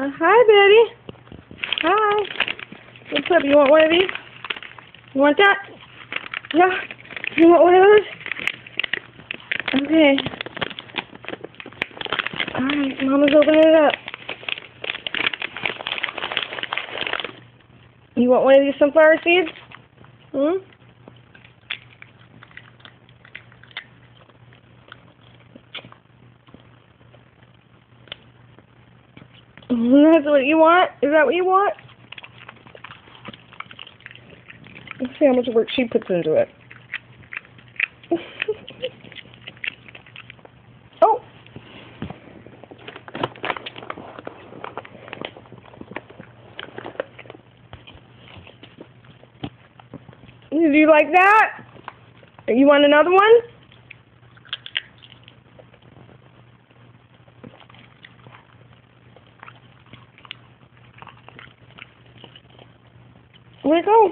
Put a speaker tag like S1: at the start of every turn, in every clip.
S1: Uh, hi, Betty. Hi. What's up? You want one of these? You want that? Yeah. You want one of those? Okay. Alright, Mama's opening it up. You want one of these sunflower seeds? Hmm? That's what you want? Is that what you want? Let's see how much work she puts into it. oh! Do you like that? You want another one? Where'd it go?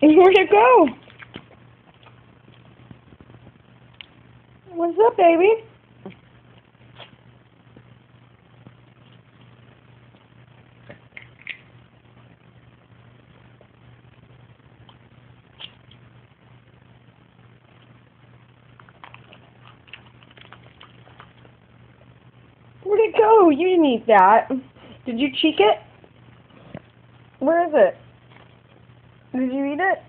S1: Where'd it go? What's up, baby? Where'd it go? You didn't eat that. Did you cheek it? Where is it? Did you eat it?